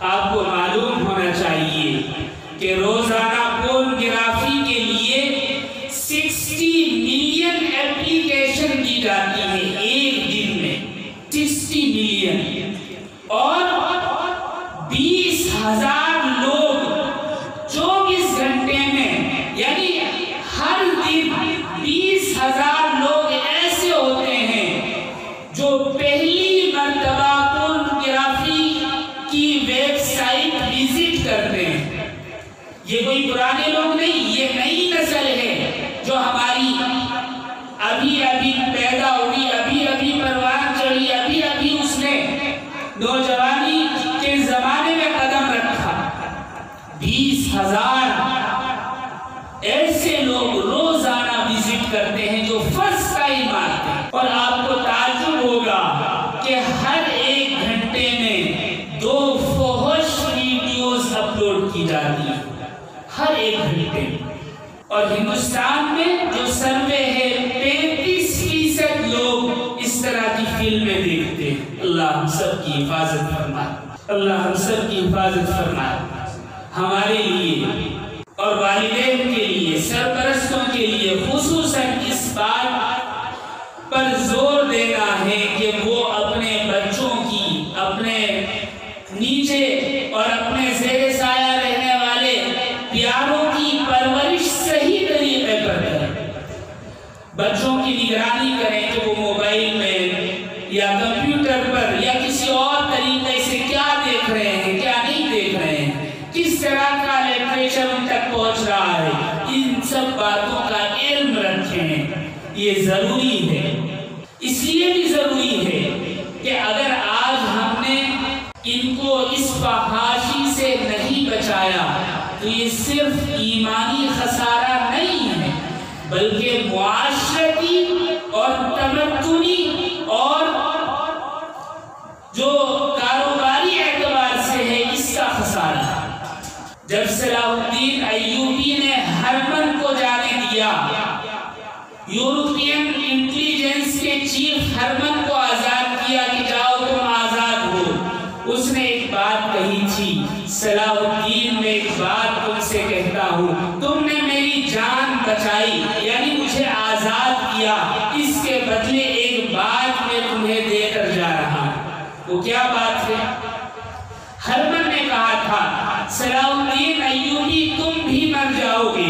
آپ کو معلوم ہونا چاہیے کہ روزانہ پورنگرافی کے لیے سکسٹی ملین اپلیکیشن دی جاتی ہے ایک دن میں، سکسٹی ملین۔ اور بیس ہزار یہ کوئی پرانے لوگ نہیں، یہ نئی نسل ہے جو ہماری ابھی ابھی پیدا ہوئی، ابھی ابھی پروان چڑھی، ابھی ابھی اس نے نوجوانی کے زمانے میں قدم رکھا۔ بیس ہزار ایسے لوگ روزانہ وزٹ کرتے ہیں جو فرسٹ ٹائم آتے ہیں۔ اور آپ کو تعجب ہوگا کہ ہر ایک گھنٹے میں دو فوہش ویڈیوز اپلوڈ کی جاتی ہیں۔ ہر ایک گھنٹے میں اور ہندوستان میں جو سروے ہے پینتیس فیصد لوگ اس طرح کی فلمیں دیکھتے ہیں۔ اللہ ہم سب کی حفاظت فرمائے۔ اللہ ہم سب کی حفاظت فرمائے۔ ہمارے لیے اور والدین کے لیے، سرپرستوں کے لیے خصوصاً اس بات پر زور دینا ہے کہ وہ اپنے بچوں کی، اپنے نیچے اور اپنے زیر سایہ پیاروں کی پرورش صحیح طریقے پر کریں۔ بچوں کی نگرانی کریں کہ وہ موبائل میں یا کمپیوٹر پر یا کسی اور طریقے سے کیا دیکھ رہے ہیں، کیا نہیں دیکھ رہے ہیں۔ کس طرح کا لٹریچر ان تک پہنچ رہا ہے؟ ان سب باتوں کا علم رکھیں۔ یہ ضروری ہے۔ اس لیے بھی ضروری ہے کہ اگر آج ہم نے ان کو اس فحاشی سے نہیں بچایا تو یہ صرف ایمانی خسارہ نہیں ہے، بلکہ معاشرتی اور تمدنی اور جو کاروباری اعتبار سے ہے، اس کا خسارہ جب صلاح الدین ایوبی نے ہرمن کو جانے دیا، یورپین انٹیلیجنس کے چیف ہرمن کو آزاد کیا کہ مجھے آزاد کیا، اس کے بدلے ایک بات میں تمہیں دے کر جا رہا وہ کیا بات ہے؟ ہرمن نے کہا تھا، صلاح الدین ایوبی تم بھی مر جاؤ گے۔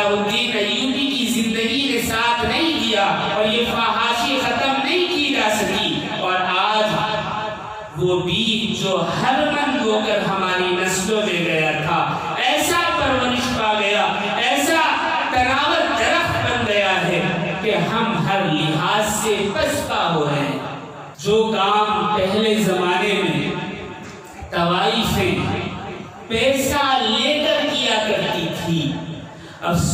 لیکن الدین ایوبی کی زندگی نے ساتھ نہیں دیا اور یہ فحاشی ختم نہیں کی جا سکی۔ اور آج وہ بیج جو ہر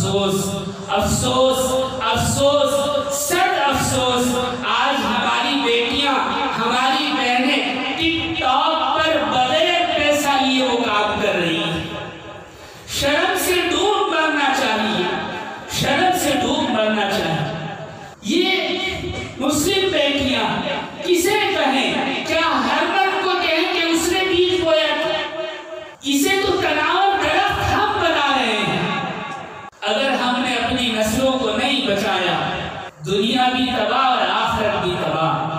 افسوس افسوس افسوس، سر افسوس، آج ہماری بیٹیاں، ہماری بہنیں ٹک ٹاک پر بغیر پیسہ لیے وہ کام کر رہی ہیں۔ شرم سے دور نہیں بچایا۔ دنیا بھی تباہ اور آخرت بھی تباہ۔